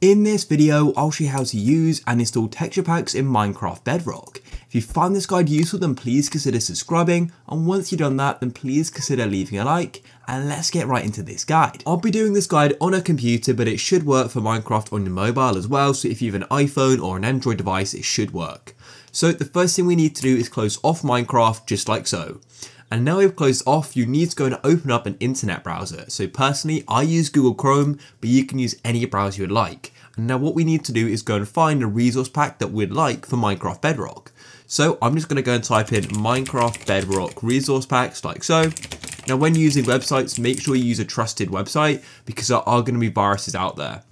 In this video, I'll show you how to use and install texture packs in Minecraft Bedrock. If you find this guide useful, then please consider subscribing, and once you've done that, then please consider leaving a like, and let's get right into this guide. I'll be doing this guide on a computer, but it should work for Minecraft on your mobile as well, so if you have an iPhone or an Android device, it should work. So the first thing we need to do is close off Minecraft just like so. And now we've closed off, you need to go and open up an internet browser. So personally, I use Google Chrome, but you can use any browser you would like. And now what we need to do is go and find a resource pack that we'd like for Minecraft Bedrock. So I'm just gonna go and type in Minecraft Bedrock resource packs like so. Now when using websites, make sure you use a trusted website because there are gonna be viruses out there.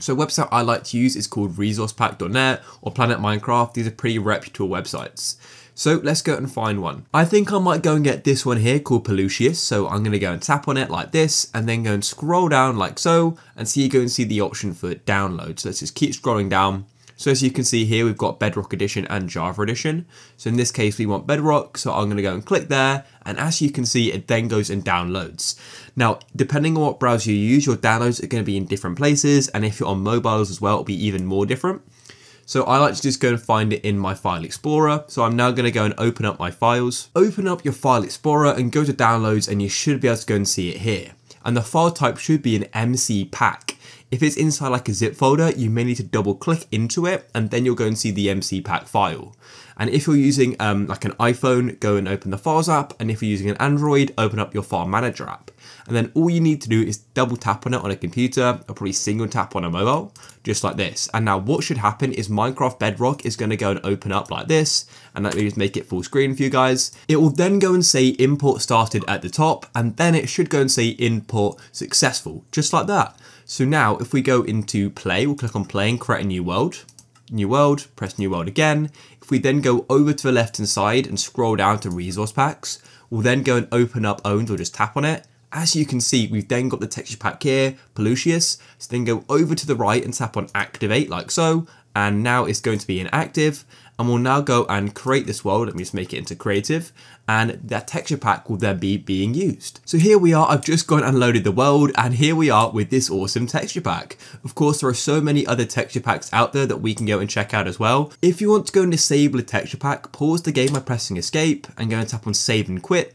So a website I like to use is called resourcepack.net or Planet Minecraft. These are pretty reputable websites. So let's go and find one. I think I might go and get this one here called Pelusius. So I'm going to go and tap on it like this and then go and scroll down like so and see you go and see the option for download. So let's just keep scrolling down. So as you can see here, we've got Bedrock Edition and Java Edition. So in this case, we want Bedrock. So I'm going to go and click there. And as you can see, it then goes and downloads. Now, depending on what browser you use, your downloads are going to be in different places. And if you're on mobiles as well, it'll be even more different. So I like to just go and find it in my file explorer. So I'm now going to go and open up my files. Open up your file explorer and go to downloads and you should be able to go and see it here. And the file type should be an MC pack. If it's inside like a zip folder, you may need to double click into it and then you'll go and see the MC pack file. And if you're using um, like an iPhone, go and open the Files app. And if you're using an Android, open up your File Manager app. And then all you need to do is double tap on it on a computer or probably single tap on a mobile, just like this. And now what should happen is Minecraft Bedrock is going to go and open up like this. And let me just make it full screen for you guys. It will then go and say import started at the top. And then it should go and say import successful, just like that. So now if we go into play, we'll click on play and create a new world new world, press new world again. If we then go over to the left hand side and scroll down to resource packs, we'll then go and open up owned or just tap on it. As you can see, we've then got the texture pack here, Pelusius. So then go over to the right and tap on activate like so. And now it's going to be inactive and we'll now go and create this world. Let me just make it into creative and that texture pack will then be being used. So here we are, I've just gone and loaded the world and here we are with this awesome texture pack. Of course, there are so many other texture packs out there that we can go and check out as well. If you want to go and disable a texture pack, pause the game by pressing escape and go and tap on save and quit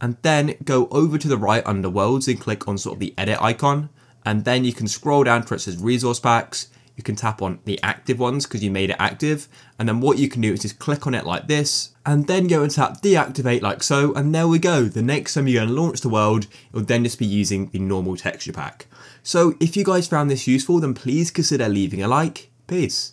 and then go over to the right under worlds and click on sort of the edit icon and then you can scroll down to where it says resource packs you can tap on the active ones because you made it active. And then what you can do is just click on it like this and then go and tap deactivate like so. And there we go. The next time you're going to launch the world, it will then just be using the normal texture pack. So if you guys found this useful, then please consider leaving a like. Peace.